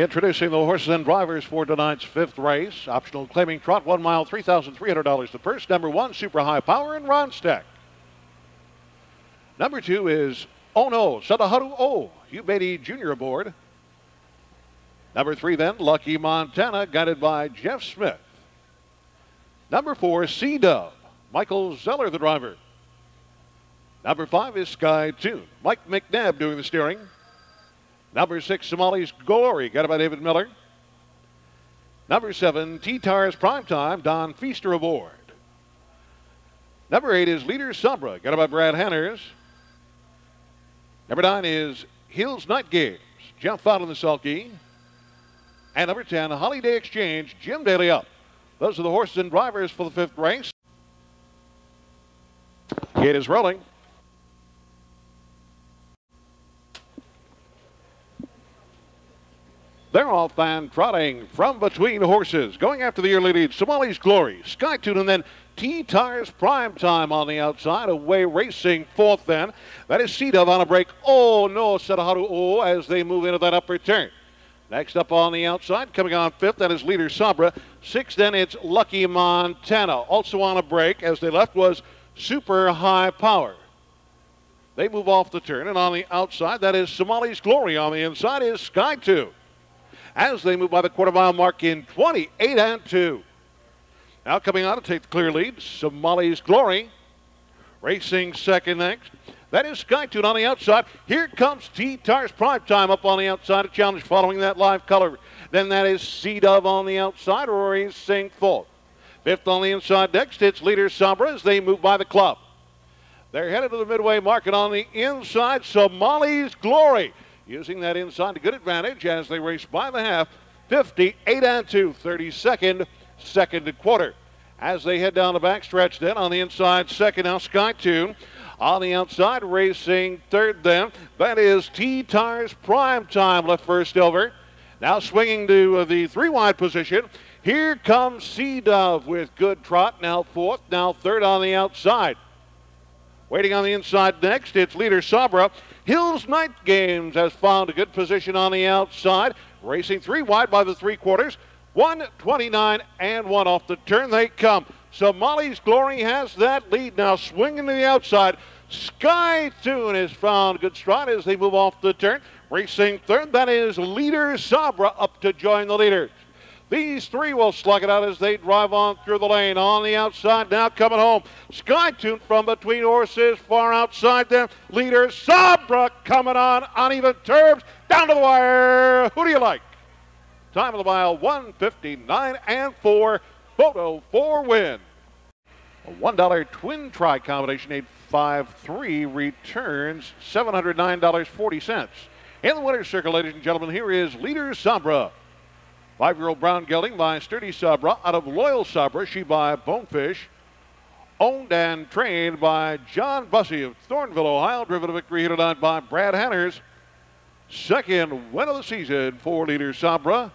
Introducing the horses and drivers for tonight's fifth race. Optional claiming trot, one mile, $3,300 the purse. Number one, Super High Power and Ron Steck. Number two is Oh No, Sadaharu Oh, Hugh Beatty Jr. aboard. Number three, then, Lucky Montana, guided by Jeff Smith. Number four, Sea Dove, Michael Zeller, the driver. Number five is Sky Tune, Mike McNabb doing the steering. Number six, Somali's Glory, got it by David Miller. Number seven, T-Tars Primetime, Don Feaster aboard. Number eight is Leader Sahbra, got it by Brad Hanners. Number nine is Hills Night Games, Jeff in the sulky. And number 10, Holiday Exchange, Jim Daly up. Those are the horses and drivers for the fifth race. Is rolling. They're off and trotting from between horses. Going after the early lead, Somali's Glory, Skytune, and then T-Tires Prime Time on the outside. Away racing fourth then. That is Sea Dove on a break. Oh, no, Sadaharu Oh, as they move into that upper turn. Next up on the outside, coming on fifth, that is leader Sahbra. Sixth, then it's Lucky Montana. Also on a break as they left was Super High Power. They move off the turn, and on the outside, that is Somali's Glory. On the inside is Sky Tune as they move by the quarter mile mark in 28 and 2. Now coming on to take the clear lead, Somali's Glory. Racing second next. That is Skytune on the outside. Here comes T-Tars Prime Time up on the outside. A challenge following that live color. Then that is Sea Dove on the outside. Rory Sink fourth. Fifth on the inside next. It's leader Sahbra as they move by the club. They're headed to the midway market on the inside. Somali's Glory using that inside to good advantage as they race by the half. 58 and 2, 32nd, second quarter. As they head down the backstretch, then on the inside, second now Skytune. On the outside, racing third then. That is T-Tires Prime Time left first over. Now swinging to uh, the three wide position. Here comes Sea Dove with good trot. Now fourth, now third on the outside. Waiting on the inside next, it's leader Sahbra. Hills Night Games has found a good position on the outside, racing three wide by the three quarters. 129 and one off the turn they come. Somali's Glory has that lead now, swinging to the outside. Sky Tune has found good stride as they move off the turn. Racing third, that is leader Sahbra up to join the leaders. These three will slug it out as they drive on through the lane. On the outside now coming home. Skytune from between horses far outside them. Leader Sahbra coming on uneven terms. Down to the wire. Who do you like? Time of the mile 159 and 4. Photo 4 win. A $1 twin tri combination 853 returns $709.40. In the winner's circle, ladies and gentlemen, here is leader Sahbra. Five-year-old brown gelding by Sturdy Sabra out of Loyal Sabra. She by Bonefish. Owned and trained by John Bussey of Thornville, Ohio. Driven to victory here tonight by Brad Hanners. Second win of the season for leader Sahbra.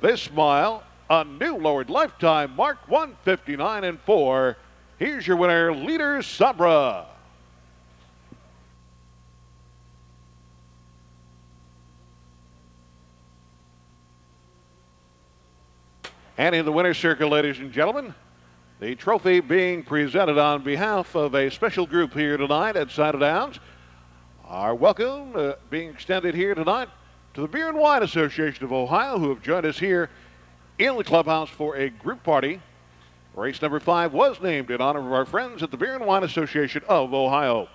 This mile, a new lowered lifetime mark 159 and 4. Here's your winner, leader Sahbra. And in the winner's circle, ladies and gentlemen, the trophy being presented on behalf of a special group here tonight at Scioto Downs. Our welcome uh, being extended here tonight to the Beer and Wine Association of Ohio, who have joined us here in the clubhouse for a group party. Race number five was named in honor of our friends at the Beer and Wine Association of Ohio.